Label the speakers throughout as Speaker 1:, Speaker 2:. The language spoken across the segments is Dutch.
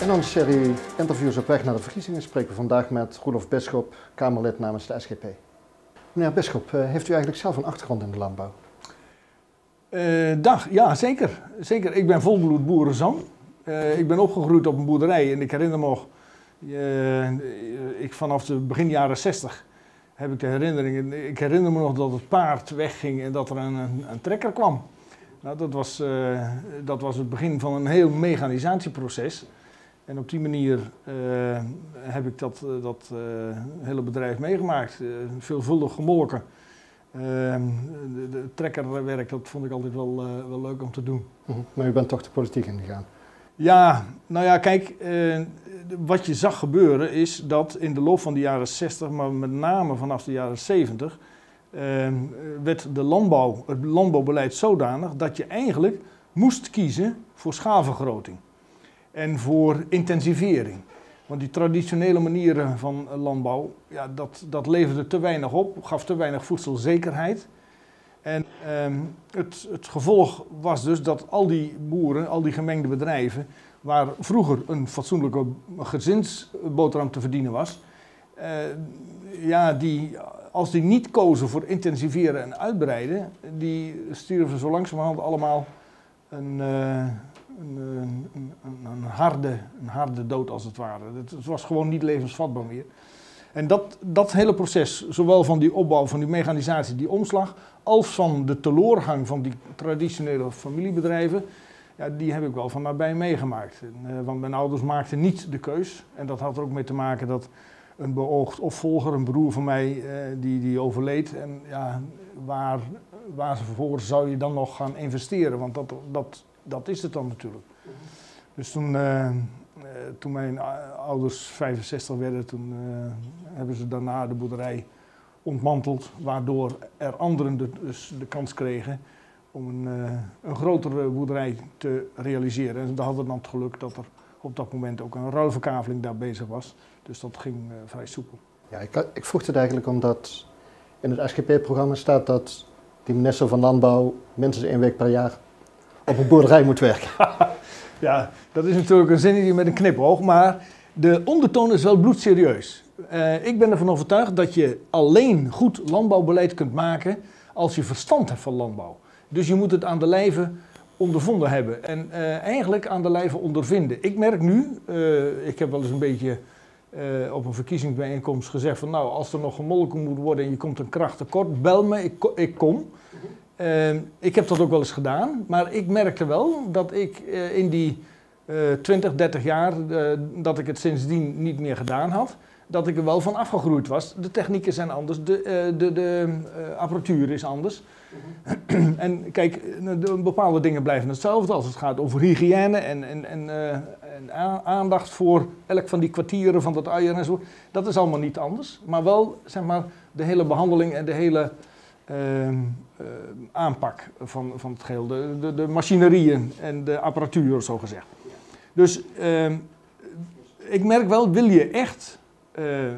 Speaker 1: In onze serie interviews op weg naar de verkiezingen spreken we vandaag met Roelof Bisschop, Kamerlid namens de SGP. Meneer Bisschop, eh, heeft u eigenlijk zelf een achtergrond in de landbouw?
Speaker 2: Uh, dag, ja zeker. zeker. Ik ben volbloed boerenzoon. Uh, ik ben opgegroeid op een boerderij en ik herinner me nog, ik vanaf de begin jaren 60 heb ik de herinnering, ik herinner me nog dat het paard wegging en dat er een, een, een trekker kwam. Nou, dat, was, dat was het begin van een heel mechanisatieproces. En op die manier uh, heb ik dat, uh, dat uh, hele bedrijf meegemaakt. veelvuldig gemolken. De, de, trekkerwerk, dat vond ik altijd wel, wel leuk om te doen.
Speaker 1: Mhm. Maar u bent toch de politiek ingegaan?
Speaker 2: Ja, nou ja, kijk, wat je zag gebeuren is dat in de loop van de jaren 60, maar met name vanaf de jaren 70, ehm, werd de landbouw, het landbouwbeleid zodanig dat je eigenlijk moest kiezen voor schaalvergroting en voor intensivering. Want die traditionele manieren van landbouw, ja, dat, dat leverde te weinig op, gaf te weinig voedselzekerheid. En ehm, het, het gevolg was dus dat al die boeren, al die gemengde bedrijven, waar vroeger een fatsoenlijke gezinsboterham te verdienen was, uh, ja, die, als die niet kozen voor intensiveren en uitbreiden, die stierven zo langzamerhand allemaal een, uh, een, een, een, harde, een harde dood als het ware. Het, het, was gewoon niet levensvatbaar meer. En dat, dat hele proces, zowel van die opbouw, van die mechanisatie, die omslag, als van de teloorgang van die traditionele familiebedrijven, ja, die heb ik wel van nabij meegemaakt. En, uh, want mijn ouders maakten niet de keus. En dat had er ook mee te maken dat een beoogd opvolger, een broer van mij, uh, die, die overleed. En ja, waar, waar vervolgens zou je dan nog gaan investeren? Want dat, dat dat is het dan natuurlijk. Dus toen, uh, toen mijn ouders 65 werden, toen uh, hebben ze daarna de boerderij ontmanteld, waardoor er anderen de, dus kans kregen om een, een grotere boerderij te realiseren. En we hadden dan het geluk dat er op dat moment ook een ruilverkaveling daar bezig was. Dus dat ging vrij soepel.
Speaker 1: Ja, ik, ik vroeg het eigenlijk omdat in het SGP-programma staat dat die minister van Landbouw minstens één week per jaar op een boerderij moet werken.
Speaker 2: ja, dat is natuurlijk een zinnetje met een knipoog, maar de ondertoon is wel bloedserieus. Uh, ik ben ervan overtuigd dat je alleen goed landbouwbeleid kunt maken als je verstand hebt van landbouw. Dus je moet het aan de lijve ondervonden hebben en uh, eigenlijk aan de lijve ondervinden. Ik merk nu, uh, ik heb wel eens een beetje op een verkiezingsbijeenkomst gezegd van nou, als er nog gemolken moet worden en je komt een kracht tekort, bel me, ik, ik kom. Uh, ik heb dat ook wel eens gedaan, maar ik merkte wel dat ik uh, in die uh, 20, 30 jaar uh, dat ik het sindsdien niet meer gedaan had, dat ik er wel van afgegroeid was. De technieken zijn anders, de, de, de apparatuur is anders. En kijk, de, bepaalde dingen blijven hetzelfde als het gaat over hygiëne en, en, aandacht voor elk van die kwartieren van dat uier en zo. Dat is allemaal niet anders, maar wel zeg maar, de hele behandeling en de hele uh, uh, aanpak van, van het geheel. De, de, de, machinerieën en de apparatuur, zo gezegd. Dus uh, ik merk wel, wil je echt eh,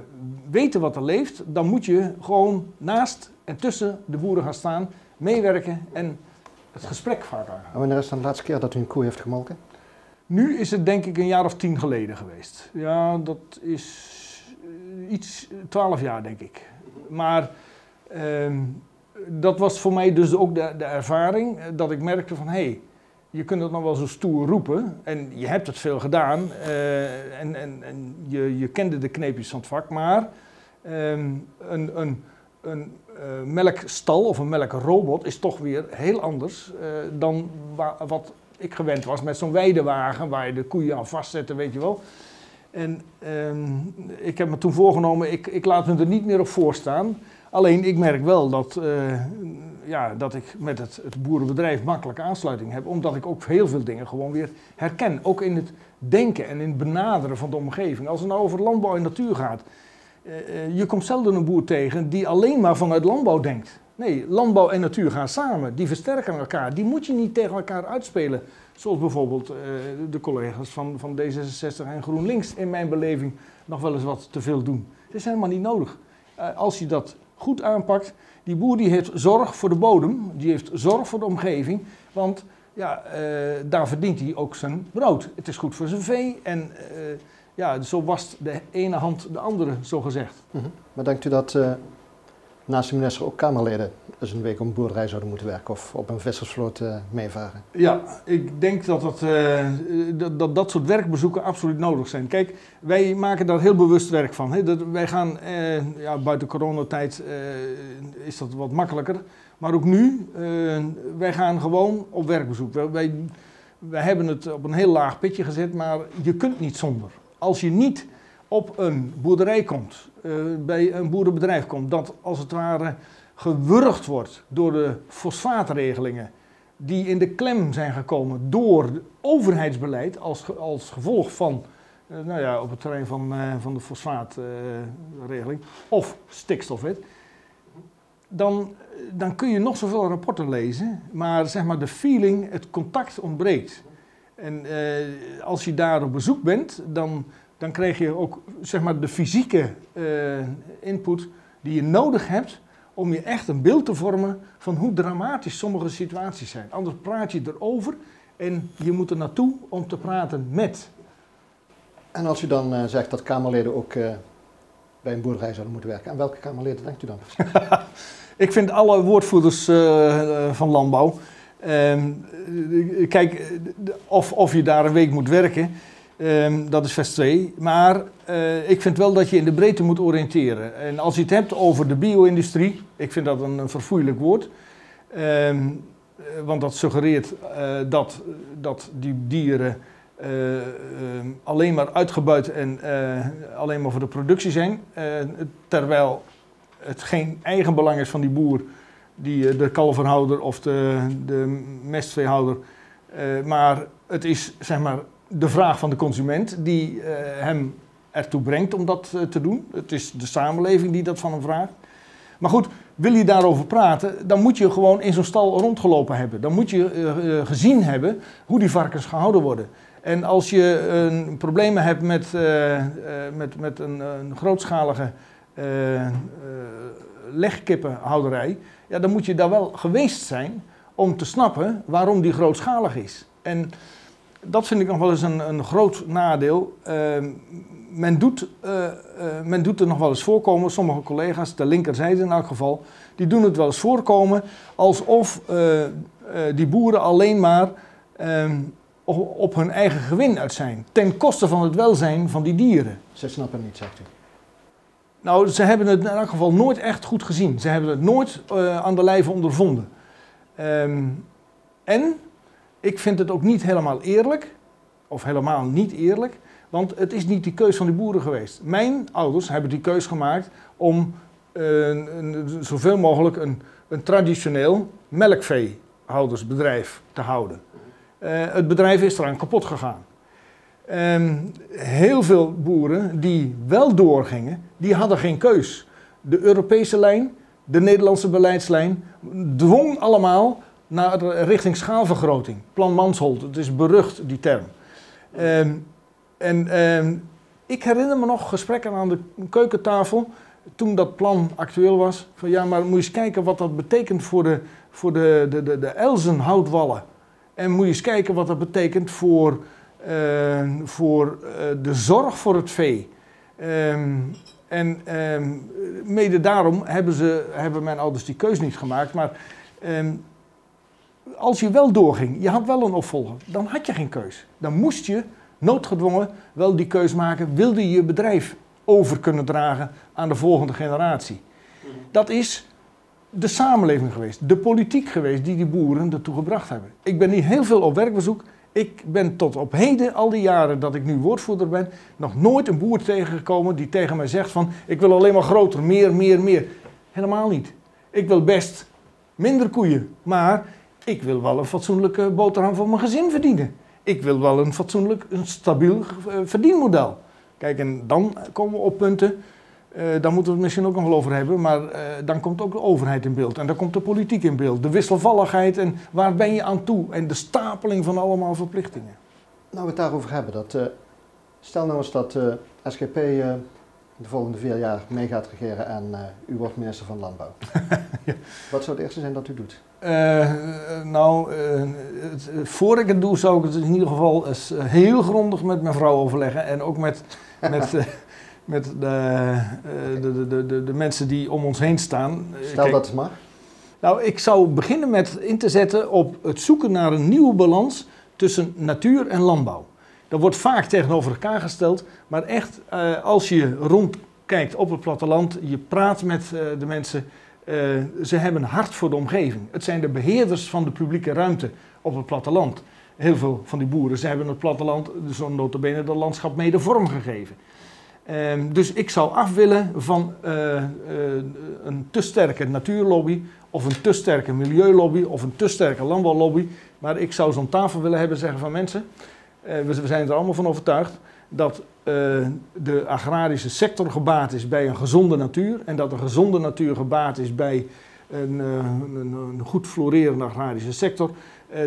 Speaker 2: weten wat er leeft, dan moet je gewoon naast en tussen de boeren gaan staan, meewerken en het gesprek vaak aan.
Speaker 1: En wanneer is dan de laatste keer dat u een koe heeft gemolken?
Speaker 2: Nu is het denk ik een jaar of tien geleden geweest. Ja, dat is eh, iets, twaalf jaar denk ik. Maar ehm, dat was voor mij dus ook de, de ervaring dat ik merkte van hé, hey, je kunt het nog wel zo stoer roepen en je hebt het veel gedaan uh, en, en, en je, je, kende de kneepjes van het vak, maar um, een, een, een uh, melkstal of een melkrobot is toch weer heel anders dan wat ik gewend was met zo'n weidewagen waar je de koeien aan vastzette, weet je wel. En um, ik heb me toen voorgenomen, ik, ik laat me er niet meer op voorstaan. Alleen ik merk wel dat, uh, ja, dat ik met het, het, boerenbedrijf makkelijk aansluiting heb, omdat ik ook heel veel dingen gewoon weer herken. Ook in het denken en in het benaderen van de omgeving. Als het nou over landbouw en natuur gaat, uh, uh, je komt zelden een boer tegen die alleen maar vanuit landbouw denkt. Nee, landbouw en natuur gaan samen, die versterken elkaar. Die moet je niet tegen elkaar uitspelen. Zoals bijvoorbeeld de collega's van, van D66 en GroenLinks in mijn beleving nog wel eens wat te veel doen. Dat is helemaal niet nodig. als je dat goed aanpakt. Die boer die heeft zorg voor de bodem, die heeft zorg voor de omgeving. Want ja, daar verdient hij ook zijn brood. Het is goed voor zijn vee en ja, zo was de ene hand de andere, zo gezegd.
Speaker 1: Mhm. Maar denkt u dat naast de minister ook Kamerleden dus een week op een boerderij zouden moeten werken of op een vissersvloot uh, meevaren?
Speaker 2: Ja, ik denk dat dat, uh, dat, dat, dat soort werkbezoeken absoluut nodig zijn. Kijk, wij maken daar heel bewust werk van. Hè. Dat, wij gaan, uh, ja, buiten coronatijd is dat wat makkelijker. Maar ook nu, wij gaan gewoon op werkbezoek. Wij, wij hebben het op een heel laag pitje gezet, maar je kunt niet zonder. Als je niet op een boerderij komt, bij een boerenbedrijf komt, dat als het ware gewurgd wordt door de fosfaatregelingen die in de klem zijn gekomen door overheidsbeleid als, als gevolg van, eh, nou ja, op het terrein van, uh, van de fosfaatregeling of stikstofwet, dan, dan kun je nog zoveel rapporten lezen, maar zeg maar de feeling, het contact ontbreekt. En eh, als je daar op bezoek bent, dan, dan krijg je ook zeg maar de fysieke eh, input die je nodig hebt om je echt een beeld te vormen van hoe dramatisch sommige situaties zijn. Anders praat je erover en je moet er naartoe om te praten met.
Speaker 1: En als u dan uh, zegt dat Kamerleden ook uh, bij een boerderij zouden moeten werken, aan welke Kamerleden denkt u dan?
Speaker 2: Ik vind alle woordvoerders uh, van landbouw. Ehm, kijk, of, of je daar een week moet werken. Um, dat is vers 2. Maar uh, ik vind wel dat je in de breedte moet oriënteren. En als je het hebt over de bio-industrie, ik vind dat een, een verfoeilijk woord. Um, want dat suggereert uh, dat, dat die dieren uh, alleen maar uitgebuit en alleen maar voor de productie zijn. terwijl het geen eigen belang is van die boer, die, de kalverhouder of de, de mestveehouder. maar het is zeg maar de vraag van de consument die uh, hem ertoe brengt om dat uh, te doen. Het is de samenleving die dat van hem vraagt. Maar goed, wil je daarover praten, dan moet je gewoon in zo'n stal rondgelopen hebben. Dan moet je uh, gezien hebben hoe die varkens gehouden worden. En als je problemen hebt met, met, met een, een grootschalige legkippenhouderij, ja, dan moet je daar wel geweest zijn om te snappen waarom die grootschalig is. En dat vind ik nog wel eens een, een groot nadeel. Ehm, men, doet, uh, men doet er nog wel eens voorkomen, sommige collega's, de linkerzijde in elk geval, die doen het wel eens voorkomen alsof die boeren alleen maar ehm, op hun eigen gewin uit zijn, ten koste van het welzijn van die dieren.
Speaker 1: Ze snappen niet, zegt u.
Speaker 2: Nou, ze hebben het in elk geval nooit echt goed gezien. Ze hebben het nooit aan de lijve ondervonden. Um, en ik vind het ook niet helemaal eerlijk, of helemaal niet eerlijk, want het is niet die keus van de boeren geweest. Mijn ouders hebben die keus gemaakt om uh, een, zoveel mogelijk een, een traditioneel melkveehoudersbedrijf te houden. Uh, het bedrijf is eraan kapot gegaan. Um, heel veel boeren die wel doorgingen, die hadden geen keus. De Europese lijn, de Nederlandse beleidslijn, dwong allemaal naar richting schaalvergroting. Plan Mansholt, het is berucht die term. Um, en um, ik herinner me nog gesprekken aan de keukentafel toen dat plan actueel was. Van ja, maar moet je eens kijken wat dat betekent voor de, voor de, de, de, de Elzenhoutwallen. En moet je eens kijken wat dat betekent voor, uh, voor uh, de zorg voor het vee. En mede daarom hebben, ze, hebben mijn ouders die keus niet gemaakt. Maar als je wel doorging, je had wel een opvolger, dan had je geen keus. Dan moest je noodgedwongen wel die keus maken, wilde je je bedrijf over kunnen dragen aan de volgende generatie. Dat is de samenleving geweest, de politiek geweest die die boeren ertoe gebracht hebben. Ik ben niet heel veel op werkbezoek. Ik ben tot op heden, al die jaren dat ik nu woordvoerder ben, nog nooit een boer tegengekomen die tegen mij zegt van ik wil alleen maar groter, meer, meer, meer. Helemaal niet. Ik wil best minder koeien, maar ik wil wel een fatsoenlijke boterham voor mijn gezin verdienen. Ik wil wel een fatsoenlijk, een stabiel eh, verdienmodel. Kijk, en dan komen we op punten, uh, daar moeten we het misschien ook nog wel over hebben, maar uh, dan komt ook de overheid in beeld en dan komt de politiek in beeld. De wisselvalligheid en waar ben je aan toe en de stapeling van allemaal verplichtingen.
Speaker 1: Nou, we het daarover hebben, dat, stel nou eens dat SGP de volgende vier jaar mee gaat regeren en uh, u wordt minister van Landbouw. ja. Wat zou het eerste zijn dat u doet?
Speaker 2: Uh, nou, uh, het, voor ik het doe, zou ik het in ieder geval eens heel grondig met mijn vrouw overleggen. En ook met, met, met de, de, de, de, de, mensen die om ons heen staan.
Speaker 1: Stel Kijk, dat het mag.
Speaker 2: Nou, ik zou beginnen met in te zetten op het zoeken naar een nieuwe balans tussen natuur en landbouw. Dat wordt vaak tegenover elkaar gesteld, maar echt uh, als je rondkijkt op het platteland, je praat met uh, de mensen, uh, ze hebben hart voor de omgeving. Het zijn de beheerders van de publieke ruimte op het platteland. Heel veel van die boeren, ze hebben het platteland, zo'n notabene, dat landschap mede vormgegeven. Ehm, dus ik zou af willen van een te sterke natuurlobby of een te sterke milieulobby of een te sterke landbouwlobby. Maar ik zou zo'n tafel willen hebben zeggen van mensen, we, zijn er allemaal van overtuigd dat uh, de agrarische sector gebaat is bij een gezonde natuur en dat een gezonde natuur gebaat is bij een, uh, een, een goed florerende agrarische sector.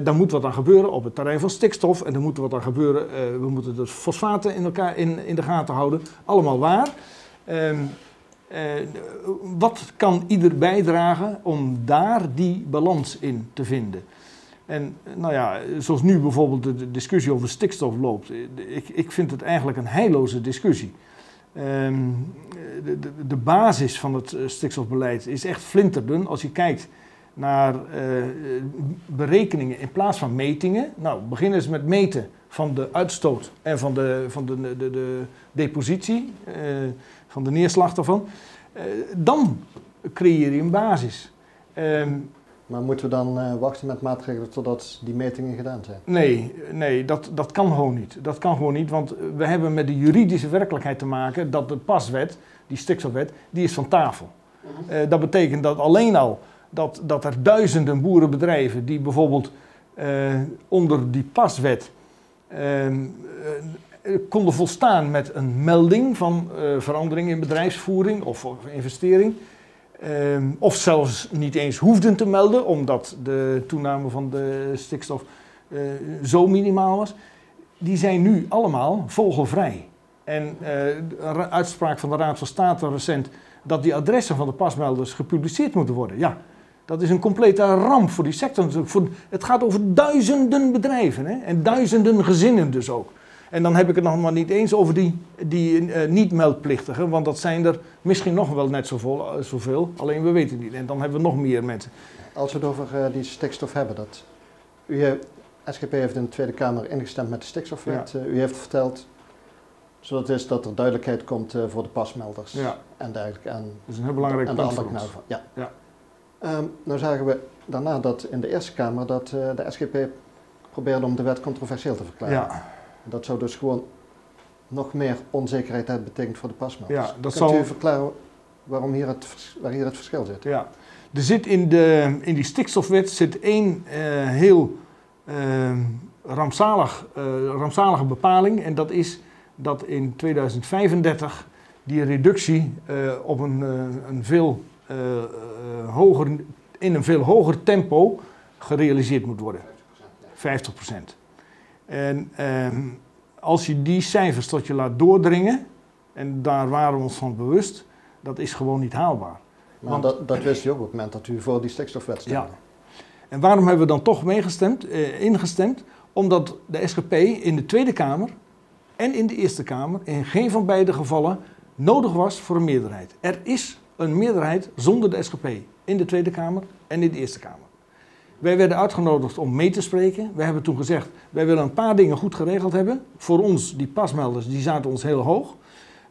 Speaker 2: daar moet wat aan gebeuren op het terrein van stikstof en er moet wat aan gebeuren. we moeten de fosfaten in, elkaar in, in de gaten houden. Allemaal waar. Ehm, wat kan ieder bijdragen om daar die balans in te vinden? En nou ja, zoals nu bijvoorbeeld de discussie over stikstof loopt, ik, ik vind het eigenlijk een heilloze discussie. Um, de, de, de, basis van het eh, stikstofbeleid is echt flinterdun. Als je kijkt naar berekeningen in plaats van metingen. Nou, beginnen eens met meten van de uitstoot en van de, van de, de, de depositie, van de neerslag daarvan. dan creëer je een basis. Um,
Speaker 1: maar moeten we dan uh, wachten met maatregelen totdat die metingen gedaan zijn?
Speaker 2: Nee, nee dat, dat kan gewoon niet. Dat kan gewoon niet, want we hebben met de juridische werkelijkheid te maken dat de paswet, die stikstofwet, die is van tafel. Uh, dat betekent dat alleen al dat, dat er duizenden boerenbedrijven die bijvoorbeeld uh, onder die paswet ehm, konden volstaan met een melding van verandering in bedrijfsvoering of, of investering Um, of zelfs niet eens hoefden te melden, omdat de toename van de stikstof uh, zo minimaal was. Die zijn nu allemaal vogelvrij. En uh, de uitspraak van de Raad van State recent dat die adressen van de pasmelders gepubliceerd moeten worden. Ja, dat is een complete ramp voor die sector. Het gaat over duizenden bedrijven hè? en duizenden gezinnen dus ook. En dan heb ik het nog maar niet eens over die, die uh, niet-meldplichtigen, want dat zijn er misschien nog wel net zoveel, uh, zoveel, alleen we weten het niet. En dan hebben we nog meer mensen.
Speaker 1: Als we het over uh, die stikstof hebben, dat u, SGP heeft in de Tweede Kamer ingestemd met de stikstofwet. Ja. u heeft verteld, zodat is dat er duidelijkheid komt voor de pasmelders
Speaker 2: ja.
Speaker 1: en dergelijke. En,
Speaker 2: dat is een heel belangrijk
Speaker 1: punt
Speaker 2: voor
Speaker 1: ons. Van. Ja. ja. Um, nou zagen we daarna dat in de Eerste Kamer dat de SGP probeerde om de wet controversieel te verklaren.
Speaker 2: Ja.
Speaker 1: Dat zou dus gewoon nog meer onzekerheid hebben betekend voor de pasmelders.
Speaker 2: Ja, dat
Speaker 1: Kunt
Speaker 2: zal...
Speaker 1: u verklaren waarom hier het, waar hier het verschil zit?
Speaker 2: Ja, er zit in, de, in die stikstofwet zit één uh, heel uh, rampzalig, uh, rampzalige bepaling. En dat is dat in 2035 die reductie op een, een veel hoger, in een veel hoger tempo gerealiseerd moet worden. 50 procent. En ehm, als je die cijfers tot je laat doordringen, en daar waren we ons van bewust, dat is gewoon niet haalbaar.
Speaker 1: Maar Want, dat, dat wist je ook op het moment dat u voor die stikstofwet stemde.
Speaker 2: Ja. En waarom hebben we dan toch meegestemd, eh, ingestemd? Omdat de SGP in de Tweede Kamer en in de Eerste Kamer in geen van beide gevallen nodig was voor een meerderheid. Er is een meerderheid zonder de SGP in de Tweede Kamer en in de Eerste Kamer. Wij werden uitgenodigd om mee te spreken. We hebben toen gezegd, wij willen een paar dingen goed geregeld hebben. Voor ons, die pasmelders, die zaten ons heel hoog.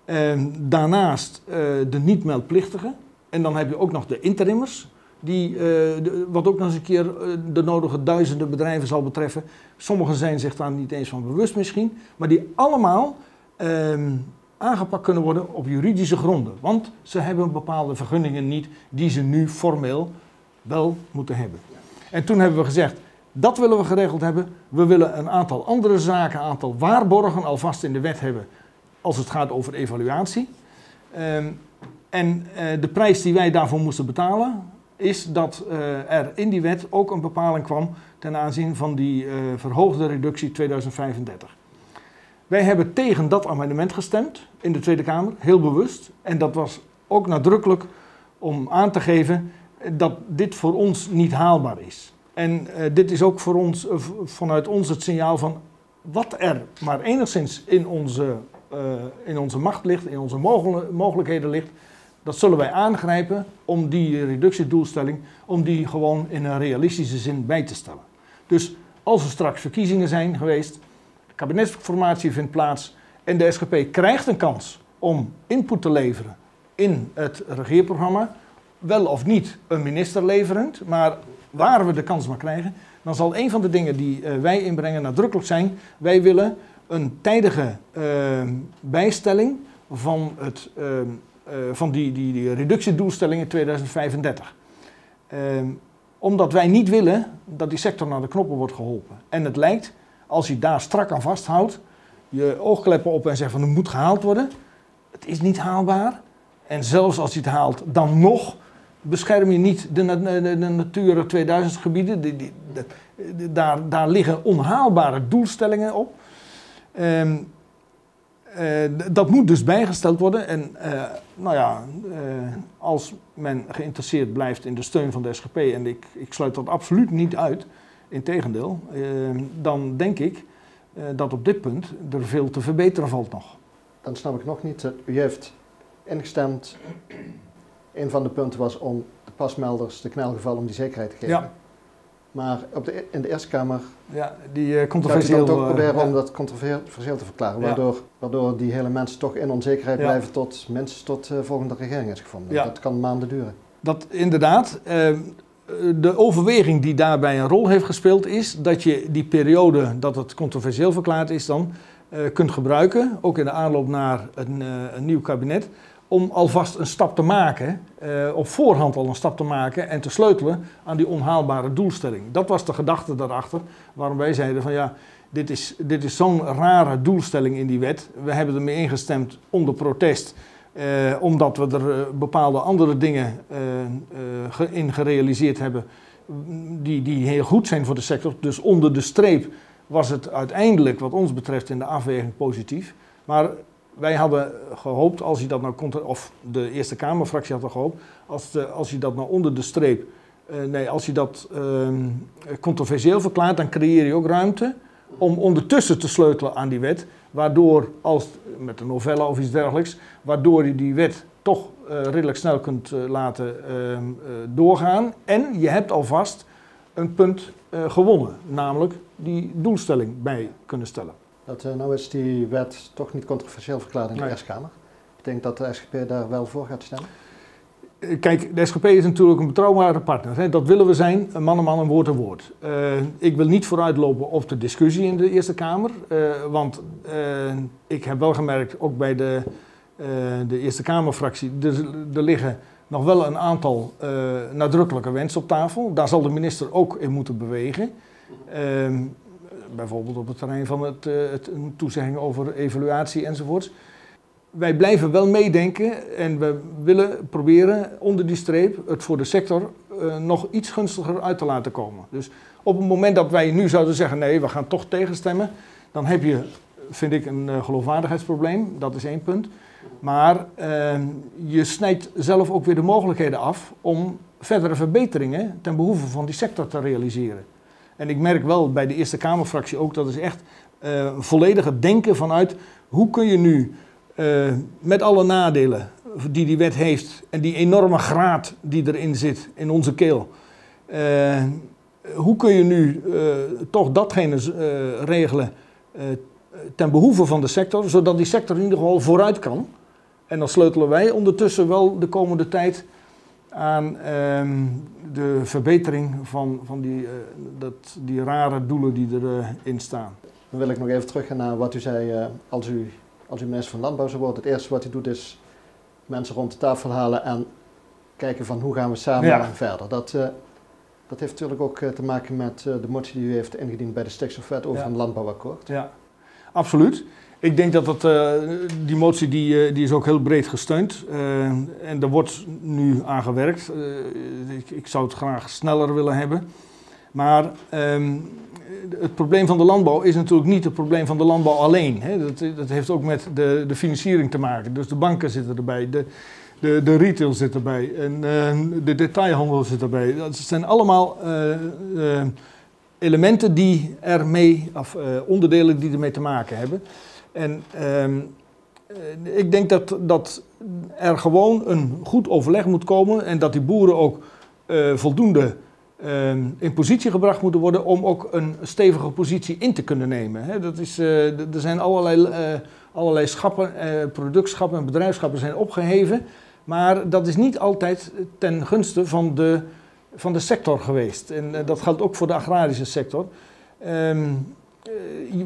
Speaker 2: Uh, daarnaast uh, de niet-meldplichtigen. En dan heb je ook nog de interimmers. Die, de, wat ook nog eens een keer eh, de nodige duizenden bedrijven zal betreffen. Sommigen zijn zich daar niet eens van bewust misschien. Maar die allemaal ehm, aangepakt kunnen worden op juridische gronden. Want ze hebben bepaalde vergunningen niet die ze nu formeel wel moeten hebben. En toen hebben we gezegd, dat willen we geregeld hebben. We willen een aantal andere zaken, een aantal waarborgen alvast in de wet hebben als het gaat over evaluatie. Um, en uh, de prijs die wij daarvoor moesten betalen is dat uh, er in die wet ook een bepaling kwam ten aanzien van die uh, verhoogde reductie 2035. Wij hebben tegen dat amendement gestemd in de Tweede Kamer, heel bewust. En dat was ook nadrukkelijk om aan te geven dat dit voor ons niet haalbaar is. En uh, dit is ook voor ons, uh, vanuit ons het signaal van wat er maar enigszins in onze, uh, in onze macht ligt, in onze mogelijkheden ligt, dat zullen wij aangrijpen om die reductiedoelstelling, om die gewoon in een realistische zin bij te stellen. Dus als er straks verkiezingen zijn geweest, de kabinetsformatie vindt plaats en de SGP krijgt een kans om input te leveren in het regeerprogramma, wel of niet een minister leverend, maar waar we de kans maar krijgen, dan zal een van de dingen die uh, wij inbrengen nadrukkelijk zijn, wij willen een tijdige uh, bijstelling van, het, uh, van die, die, die reductiedoelstelling in 2035. Ehm, omdat wij niet willen dat die sector naar de knoppen wordt geholpen. En het lijkt, als je daar strak aan vasthoudt, je oogkleppen op en zegt van het moet gehaald worden. Het is niet haalbaar. En zelfs als je het haalt, dan nog bescherm je niet de, de, de Natura 2000 gebieden. Daar, daar liggen onhaalbare doelstellingen op. Um, uh, dat moet dus bijgesteld worden. En uh, nou ja, uh, als men geïnteresseerd blijft in de steun van de SGP, en ik, ik sluit dat absoluut niet uit, integendeel, dan denk ik dat op dit punt er veel te verbeteren valt nog.
Speaker 1: Dan snap ik nog niet, u heeft ingestemd. Een van de punten was om de pasmelders, de knelgevallen, om die zekerheid te geven. Ja. Maar op de, in de Eerste Kamer.
Speaker 2: Ja, die uh, controversieel.
Speaker 1: Dat toch proberen uh, om dat controversieel te verklaren. Waardoor, ja. waardoor die hele mensen toch in onzekerheid ja. blijven tot minstens tot de uh, volgende regering is gevonden. Dat kan maanden duren.
Speaker 2: Dat inderdaad. De overweging die daarbij een rol heeft gespeeld is dat je die periode dat het controversieel verklaard is dan eh, kunt gebruiken, ook in de aanloop naar een, een nieuw kabinet, om alvast een stap te maken, uh, op voorhand al een stap te maken en te sleutelen aan die onhaalbare doelstelling. Dat was de gedachte daarachter, waarom wij zeiden van ja, dit is, dit is zo'n rare doelstelling in die wet. We hebben ermee ingestemd onder protest, uh, omdat we er uh, bepaalde andere dingen in gerealiseerd hebben die, die heel goed zijn voor de sector. Dus onder de streep was het uiteindelijk wat ons betreft in de afweging positief. Maar wij hadden gehoopt, als je dat nou kon, of de Eerste Kamerfractie had gehoopt, als, de, als je dat nou onder de streep, uh, nee, als je dat uh, controversieel verklaart, dan creëer je ook ruimte om ondertussen te sleutelen aan die wet, waardoor, als met een novelle of iets dergelijks, waardoor je die wet toch uh, redelijk snel kunt laten ehm, doorgaan. En je hebt alvast een punt gewonnen, namelijk die doelstelling bij kunnen stellen.
Speaker 1: Dat, uh, nou is die wet toch niet controversieel verklaard in de nee. Eerste Kamer. Ik denk dat de SGP daar wel voor gaat stemmen.
Speaker 2: Eh, kijk, de SGP is natuurlijk een betrouwbare partner. Hè. Dat willen we zijn, een man een man, een woord een woord. Uh, ik wil niet vooruitlopen op de discussie in de Eerste Kamer. Uh, want ik heb wel gemerkt, ook bij de, de Eerste Kamerfractie, er, er liggen nog wel een aantal nadrukkelijke wensen op tafel. Daar zal de minister ook in moeten bewegen. Bijvoorbeeld op het terrein van het, uh, het toezegging over evaluatie enzovoorts. Wij blijven wel meedenken en we willen proberen onder die streep het voor de sector uh, nog iets gunstiger uit te laten komen. Dus op het moment dat wij nu zouden zeggen nee, we gaan toch tegenstemmen, dan heb je, vind ik, een uh, geloofwaardigheidsprobleem. Dat is één punt. Maar ehm, je snijdt zelf ook weer de mogelijkheden af om verdere verbeteringen ten behoeve van die sector te realiseren. En ik merk wel bij de Eerste Kamerfractie ook, dat is echt uh, volledige denken vanuit hoe kun je nu uh, met alle nadelen die die wet heeft en die enorme graad die erin zit in onze keel, uh, hoe kun je nu toch datgene regelen ten behoeve van de sector, zodat die sector in ieder geval vooruit kan. En dan sleutelen wij ondertussen wel de komende tijd aan ehm, de verbetering van, van die, uh, dat, die rare doelen die erin uh, staan.
Speaker 1: Dan wil ik nog even teruggaan naar wat u zei. Uh, als, u, als u minister van Landbouw zou worden, het eerste wat u doet is mensen rond de tafel halen en kijken van hoe gaan we samen ja. verder. Dat, dat heeft natuurlijk ook te maken met de motie die u heeft ingediend bij de stikstofwet over ja. een landbouwakkoord.
Speaker 2: Ja, absoluut. Ik denk dat dat, uh, die motie die, uh, die is ook heel breed gesteund. Uh, en er wordt nu aan gewerkt. Ik, ik, zou het graag sneller willen hebben. Maar um, het probleem van de landbouw is natuurlijk niet het probleem van de landbouw alleen. Hè. Dat, dat, heeft ook met de, de, financiering te maken. Dus de banken zitten erbij, de, de, de retail zit erbij en de detailhandel zit erbij. Dat zijn allemaal elementen die ermee, of onderdelen die ermee te maken hebben. En ehm, ik denk dat, dat er gewoon een goed overleg moet komen en dat die boeren ook voldoende Ehm, in positie gebracht moeten worden om ook een stevige positie in te kunnen nemen. dat is, uh, er zijn allerlei, allerlei schappen, productschappen en bedrijfschappen zijn opgeheven, maar dat is niet altijd ten gunste van de, van de sector geweest. En dat geldt ook voor de agrarische sector. Ehm,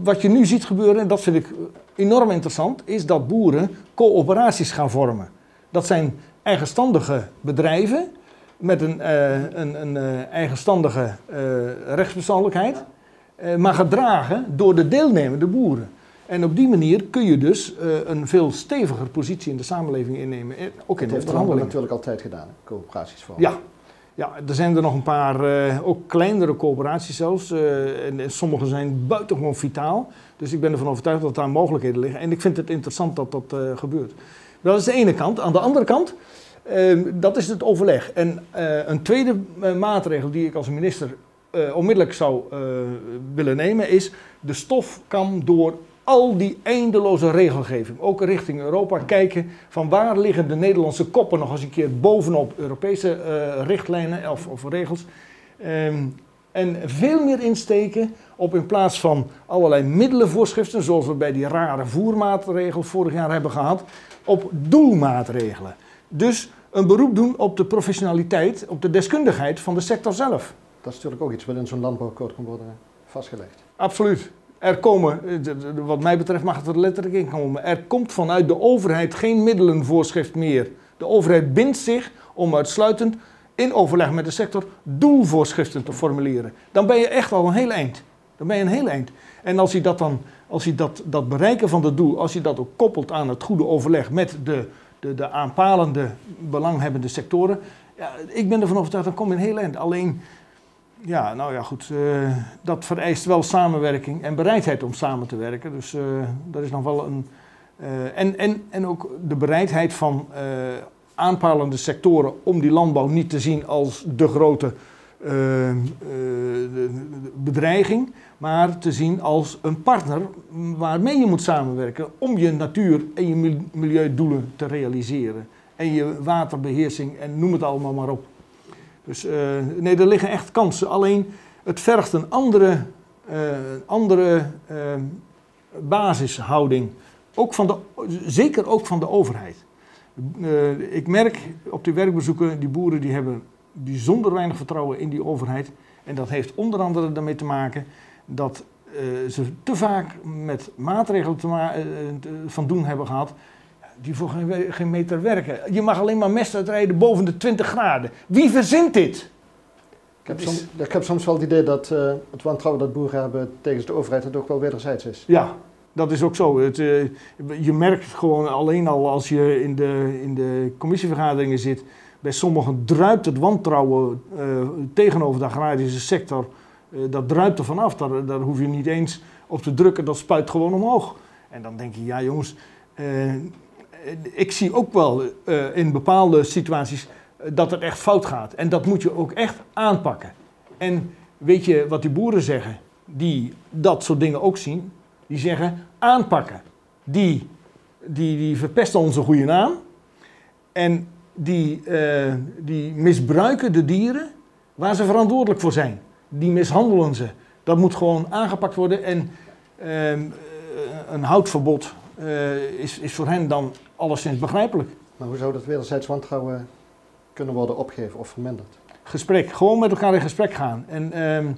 Speaker 2: wat je nu ziet gebeuren, en dat vind ik enorm interessant, is dat boeren coöperaties gaan vormen. Dat zijn eigenstandige bedrijven met een, uh, een, een uh, eigenstandige uh, maar gedragen door de deelnemende boeren. En op die manier kun je dus een veel steviger positie in de samenleving innemen, ook in
Speaker 1: dat
Speaker 2: de onderhandelingen.
Speaker 1: Dat natuurlijk altijd gedaan, coöperaties voor.
Speaker 2: Ja. Ja, er zijn er nog een paar, ook kleinere coöperaties zelfs, en, en sommige zijn buitengewoon vitaal. Dus ik ben ervan overtuigd dat daar mogelijkheden liggen. En ik vind het interessant dat dat gebeurt. Dat is de ene kant. Aan de andere kant Ehm, dat is het overleg. En eh, een tweede eh, maatregel die ik als minister uh, onmiddellijk zou willen nemen is de stofkam door al die eindeloze regelgeving, ook richting Europa, kijken van waar liggen de Nederlandse koppen nog eens een keer bovenop Europese richtlijnen of, of regels. Ehm, en veel meer insteken op in plaats van allerlei middelenvoorschriften, zoals we bij die rare voermaatregel vorig jaar hebben gehad, op doelmaatregelen. Dus een beroep doen op de professionaliteit, op de deskundigheid van de sector zelf.
Speaker 1: Dat is natuurlijk ook iets wat in zo'n landbouwcode kan worden vastgelegd.
Speaker 2: Absoluut. Er komen, wat mij betreft mag het er letterlijk in komen, er komt vanuit de overheid geen middelenvoorschrift meer. De overheid bindt zich om uitsluitend in overleg met de sector doelvoorschriften te formuleren. Dan ben je echt al een heel eind. Dan ben je een heel eind. En als je dat dan, als je dat, dat bereiken van het doel, als je dat ook koppelt aan het goede overleg met de de, de aanpalende belanghebbende sectoren. Ja, ik ben ervan overtuigd, dan kom je een heel eind. Alleen, ja, nou ja, goed, uh, dat vereist wel samenwerking en bereidheid om samen te werken. Dus uh, dat is nog wel een. Uh, en, en, en ook de bereidheid van aanpalende sectoren om die landbouw niet te zien als de grote bedreiging, maar te zien als een partner waarmee je moet samenwerken om je natuur- en je milieudoelen te realiseren. En je waterbeheersing en noem het allemaal maar op. Dus uh, nee, er liggen echt kansen. Alleen het vergt een andere, uh, andere uh, basishouding. Ook van de, zeker ook van de overheid. ik merk op de werkbezoeken, die boeren die hebben bijzonder weinig vertrouwen in die overheid. En dat heeft onder andere daarmee te maken dat ze te vaak met maatregelen te van doen hebben gehad. Die voor geen, geen, meter werken. Je mag alleen maar mest uitrijden boven de 20 graden. Wie verzint dit?
Speaker 1: Ik heb, soms, ik heb soms wel het idee dat uh, het wantrouwen dat boeren hebben tegen de overheid het ook wel wederzijds is.
Speaker 2: Ja, dat is ook zo. Het, je merkt gewoon alleen al als je in de, in de commissievergaderingen zit. Bij sommigen druipt het wantrouwen tegenover de agrarische sector eh, dat druipt er vanaf. Daar, daar hoef je niet eens op te drukken, dat spuit gewoon omhoog. En dan denk je, ja jongens, ik zie ook wel uh, in bepaalde situaties dat het echt fout gaat. En dat moet je ook echt aanpakken. En weet je wat die boeren zeggen, die dat soort dingen ook zien? Die zeggen aanpakken. Die, die, die verpesten onze goede naam. En die, die misbruiken de dieren waar ze verantwoordelijk voor zijn die mishandelen ze. Dat moet gewoon aangepakt worden en ehm, een houtverbod uh, is, is voor hen dan alleszins begrijpelijk.
Speaker 1: Maar hoe zou dat wederzijds wantrouwen kunnen worden opgegeven of verminderd?
Speaker 2: Gesprek, gewoon met elkaar in gesprek gaan. En ehm,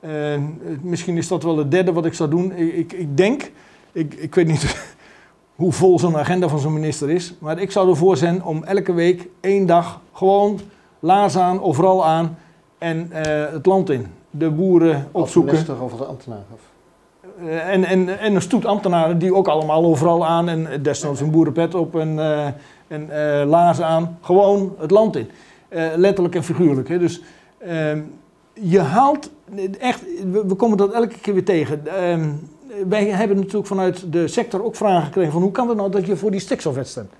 Speaker 2: ehm, misschien is dat wel het derde wat ik zou doen. Ik, ik, ik denk, ik, ik weet niet hoe vol zo'n agenda van zo'n minister is, maar ik zou ervoor zijn om elke week één dag gewoon laars aan, overal aan en uh, het land in de boeren opzoeken.
Speaker 1: Of de of de ambtenaar? Of?
Speaker 2: Uh, en, en, en een stoet ambtenaren die ook allemaal overal aan en desnoods een boerenpet op en, uh, en uh, laarzen aan. Gewoon het land in. letterlijk en figuurlijk. Hè. Dus ehm, je haalt echt, we, komen dat elke keer weer tegen. Ehm, wij hebben natuurlijk vanuit de sector ook vragen gekregen van hoe kan het nou dat je voor die stikstofwet stemt?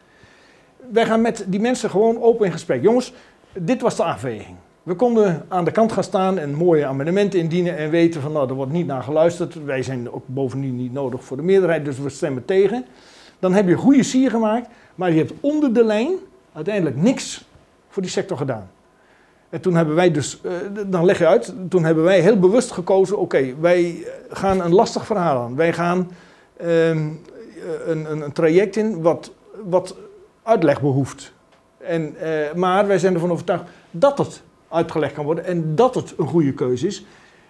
Speaker 2: Wij gaan met die mensen gewoon open in gesprek. Jongens, dit was de afweging. We konden aan de kant gaan staan en mooie amendementen indienen en weten van nou, er wordt niet naar geluisterd. Wij zijn ook bovendien niet nodig voor de meerderheid, dus we stemmen tegen. Dan heb je goede sier gemaakt, maar je hebt onder de lijn uiteindelijk niks voor die sector gedaan. En toen hebben wij dus, uh, dan leg je uit, toen hebben wij heel bewust gekozen, oké, wij gaan een lastig verhaal aan. Wij gaan uh, een, een, een, traject in wat, wat uitleg behoeft. En, maar wij zijn ervan overtuigd dat het uitgelegd kan worden en dat het een goede keuze is.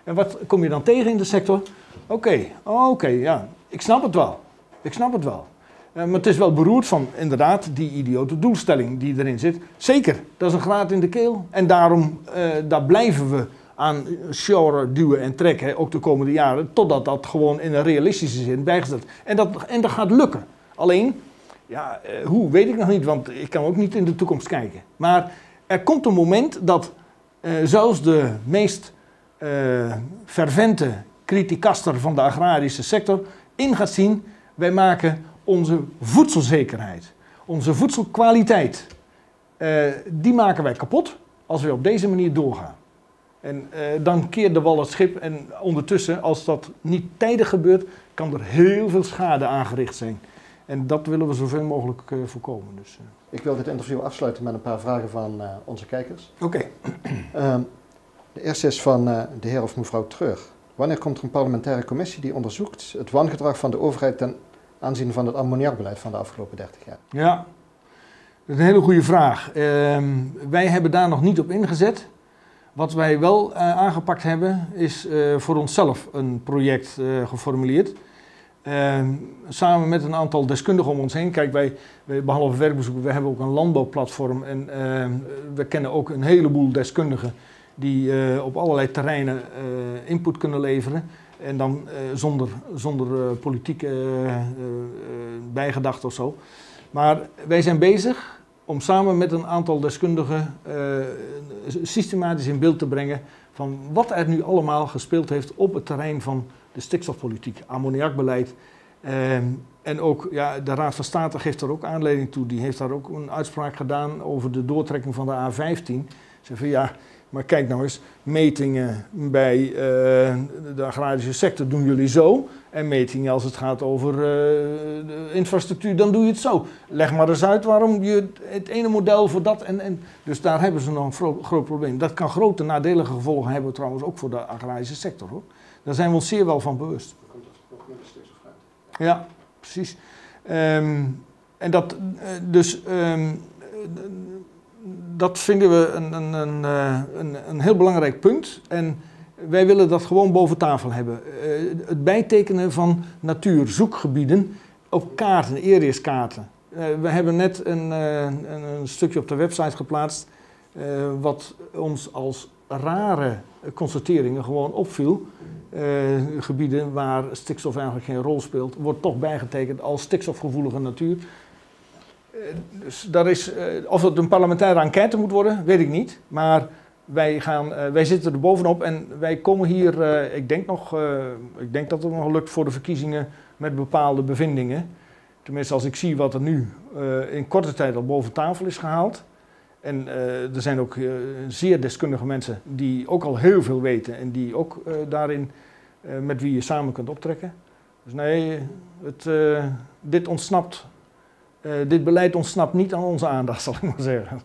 Speaker 2: En wat kom je dan tegen in de sector? Oké, oké, ja, ik snap het wel. Ik snap het wel. Uh, maar het is wel beroerd van inderdaad die idiote doelstelling die erin zit. Zeker, dat is een graad in de keel. En daarom uh, daar blijven we aan shoren, duwen en trekken, ook de komende jaren, totdat dat gewoon in een realistische zin bijgesteld en dat, en dat gaat lukken. Alleen, ja, uh, hoe weet ik nog niet, want ik kan ook niet in de toekomst kijken. Maar er komt een moment dat zelfs de meest fervente criticaster van de agrarische sector in gaat zien, wij maken onze voedselzekerheid, onze voedselkwaliteit, uh, die maken wij kapot als we op deze manier doorgaan. En uh, dan keert de wal het schip en ondertussen, als dat niet tijdig gebeurt, kan er heel veel schade aangericht zijn. En dat willen we zoveel mogelijk uh, voorkomen. Dus,
Speaker 1: Ik wil dit interview afsluiten met een paar vragen van onze kijkers.
Speaker 2: Oké. Okay.
Speaker 1: Ehm, de eerste is van de heer of mevrouw Treur. Wanneer komt er een parlementaire commissie die onderzoekt het wangedrag van de overheid ten aanzien van het ammoniakbeleid van de afgelopen 30 jaar?
Speaker 2: Ja, dat is een hele goede vraag. Uh, wij hebben daar nog niet op ingezet. Wat wij wel uh, aangepakt hebben, is uh, voor onszelf een project geformuleerd. Ehm, samen met een aantal deskundigen om ons heen. Kijk, wij, wij behalve werkbezoeken, we hebben ook een landbouwplatform. En ehm, we kennen ook een heleboel deskundigen die op allerlei terreinen input kunnen leveren. En dan uh, zonder, zonder politieke bijgedachte of zo. Maar wij zijn bezig om samen met een aantal deskundigen systematisch in beeld te brengen van wat er nu allemaal gespeeld heeft op het terrein van de stikstofpolitiek, ammoniakbeleid. Ehm, en ook ja, de Raad van State geeft er ook aanleiding toe. Die heeft daar ook een uitspraak gedaan over de doortrekking van de A15. Ze van ja, maar kijk nou eens, metingen bij uh, de agrarische sector doen jullie zo. En metingen als het gaat over uh, de infrastructuur, dan doe je het zo. Leg maar eens uit waarom je het ene model voor dat en... en dus daar hebben ze nog een groot, groot probleem. Dat kan grote nadelige gevolgen hebben trouwens ook voor de agrarische sector. Hoor. Daar zijn we ons zeer wel van bewust. Ja, precies. Um, en dat, dus... Um, dat vinden we een, een, een, eh, een, een heel belangrijk punt. En wij willen dat gewoon boven tafel hebben. Uh, het bijtekenen van natuurzoekgebieden op kaarten, ERIS-kaarten. Uh, we hebben net een, uh, een, stukje op de website geplaatst wat ons als rare constateringen gewoon opviel. gebieden waar stikstof eigenlijk geen rol speelt, wordt toch bijgetekend als stikstofgevoelige natuur. Eh, dus daar is, eh, of het een parlementaire enquête moet worden, weet ik niet. Maar wij, gaan, eh, wij zitten er bovenop en wij komen hier, ik, denk nog, ik denk dat het nog lukt voor de verkiezingen met bepaalde bevindingen. Tenminste, als ik zie wat er nu in korte tijd al boven tafel is gehaald. En er zijn ook zeer deskundige mensen die ook al heel veel weten en die ook daarin met wie je samen kunt optrekken. Dus nee, het, dit ontsnapt dit beleid ontsnapt niet aan onze aandacht, zal ik maar zeggen.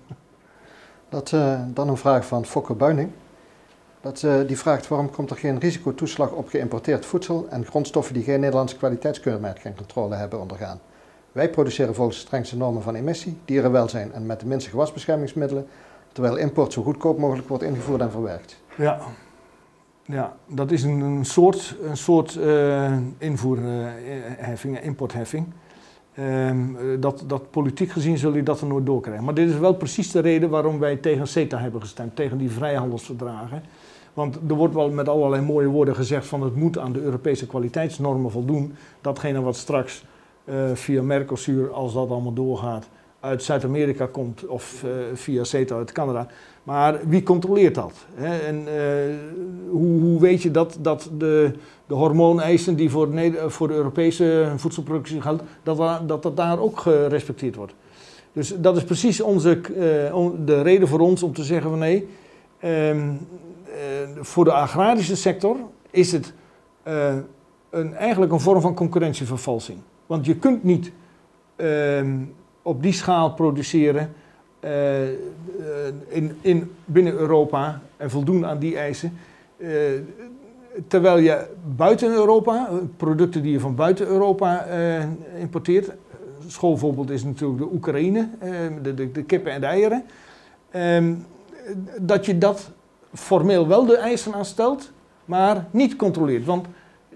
Speaker 1: Dat, dan een vraag van Fokker Buining. Dat, die vraagt waarom komt er geen risicotoeslag op geïmporteerd voedsel en grondstoffen die geen Nederlandse kwaliteitskeurmerk en controle hebben ondergaan. Wij produceren volgens de strengste normen van emissie, dierenwelzijn en met de minste gewasbeschermingsmiddelen, terwijl import zo goedkoop mogelijk wordt ingevoerd en verwerkt.
Speaker 2: Ja, ja dat is een, een soort, een soort invoerheffing, importheffing. Um, dat, dat politiek gezien zullen die dat er nooit doorkrijgen. Maar dit is wel precies de reden waarom wij tegen CETA hebben gestemd, tegen die vrijhandelsverdragen. Want er wordt wel met allerlei mooie woorden gezegd van het moet aan de Europese kwaliteitsnormen voldoen. Datgene wat straks via Mercosur, als dat allemaal doorgaat, uit Zuid-Amerika komt of uh, via CETA uit Canada. Maar wie controleert dat? Hè? En uh, hoe, hoe, weet je dat, dat de, de hormooneisen die voor, voor de Europese voedselproductie gelden, dat, dat dat daar ook gerespecteerd wordt? Dus dat is precies onze, de reden voor ons om te zeggen van nee, um, voor de agrarische sector is het een, eigenlijk een vorm van concurrentievervalsing. Want je kunt niet ehm, op die schaal produceren uh, in, in, binnen Europa en voldoen aan die eisen. Uh, terwijl je buiten Europa, producten die je van buiten Europa importeert, schoolvoorbeeld is natuurlijk de Oekraïne, de, de, de, kippen en de eieren, ehm, dat je dat formeel wel de eisen aanstelt, maar niet controleert. Want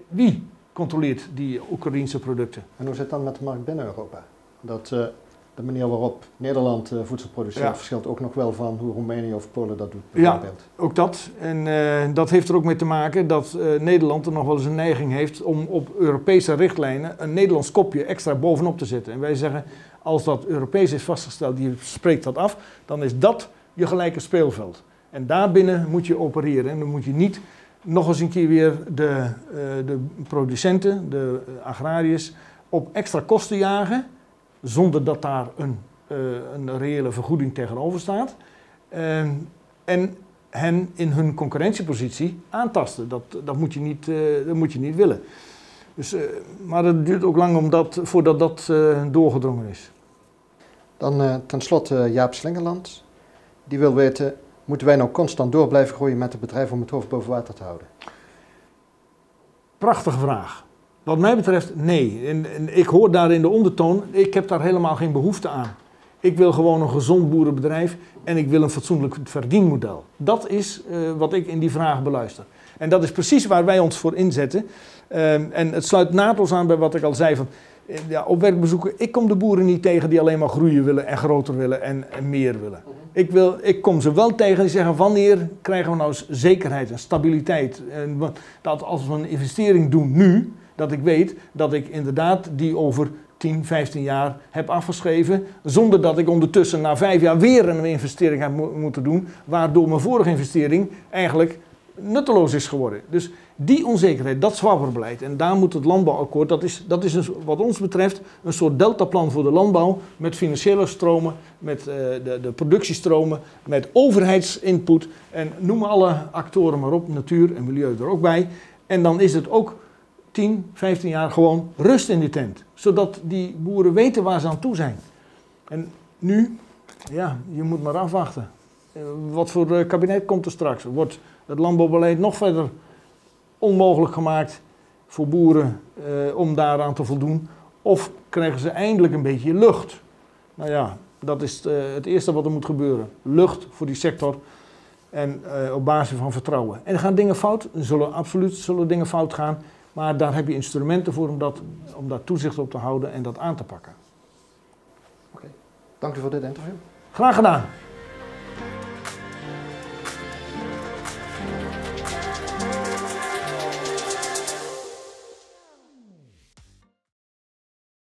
Speaker 2: wie controleert die Oekraïnse producten?
Speaker 1: En hoe zit het dan met de markt binnen Europa? Dat de manier waarop Nederland uh, voedsel produceert verschilt ook nog wel van hoe Roemenië of Polen dat doet.
Speaker 2: Bijvoorbeeld. Ja, ook dat. En uh, dat heeft er ook mee te maken dat Nederland er nog wel eens een neiging heeft om op Europese richtlijnen een Nederlands kopje extra bovenop te zetten. En wij zeggen, als dat Europees is vastgesteld, die spreekt dat af, dan is dat je gelijke speelveld. En daarbinnen moet je opereren. En dan moet je niet nog eens een keer weer de, de producenten, de agrariërs, op extra kosten jagen zonder dat daar een, uh, een reële vergoeding tegenover staat. Uh, en hen in hun concurrentiepositie aantasten. Dat, dat, moet, je niet, dat moet je niet willen. Dus, maar het duurt ook lang omdat, voordat dat doorgedrongen is.
Speaker 1: Dan tenslotte Jaap Slingerland. Die wil weten, moeten wij nou constant door blijven groeien met het bedrijf om het hoofd boven water te houden?
Speaker 2: Prachtige vraag. Wat mij betreft, nee. En, ik hoor daar in de ondertoon, ik heb daar helemaal geen behoefte aan. Ik wil gewoon een gezond boerenbedrijf en ik wil een fatsoenlijk verdienmodel. Dat is uh, wat ik in die vraag beluister. En dat is precies waar wij ons voor inzetten. Uh, en het sluit naadloos aan bij wat ik al zei van, ja, op werkbezoeken, ik kom de boeren niet tegen die alleen maar groeien willen en groter willen en, en meer willen. Ik, wil, ik kom ze wel tegen die zeggen, wanneer krijgen we nou zekerheid en stabiliteit? En dat als we een investering doen nu, dat ik weet dat ik inderdaad die over 10, 15 jaar heb afgeschreven. Zonder dat ik ondertussen na vijf jaar weer een investering heb moeten doen. Waardoor mijn vorige investering eigenlijk nutteloos is geworden. Dus die onzekerheid, dat zwabberbeleid. En daar moet het landbouwakkoord, dat is, dat is wat ons betreft een soort deltaplan voor de landbouw. Met financiële stromen, met uh, de, de productiestromen, met overheidsinput. En noem alle actoren maar op, natuur en milieu er ook bij. En dan is het ook 10, 15 jaar gewoon rust in die tent. Zodat die boeren weten waar ze aan toe zijn. En nu, ja, je moet maar afwachten. Eh, wat voor eh, kabinet komt er straks? Wordt het landbouwbeleid nog verder onmogelijk gemaakt voor boeren eh, om daaraan te voldoen? Of krijgen ze eindelijk een beetje lucht? Nou ja, dat is uh, het eerste wat er moet gebeuren. Lucht voor die sector en uh, op basis van vertrouwen. En gaan dingen fout, zullen absoluut zullen dingen fout gaan. Maar daar heb je instrumenten voor om, dat, om daar toezicht op te houden en dat aan te pakken.
Speaker 1: Oké, dank u voor dit interview.
Speaker 2: Graag gedaan.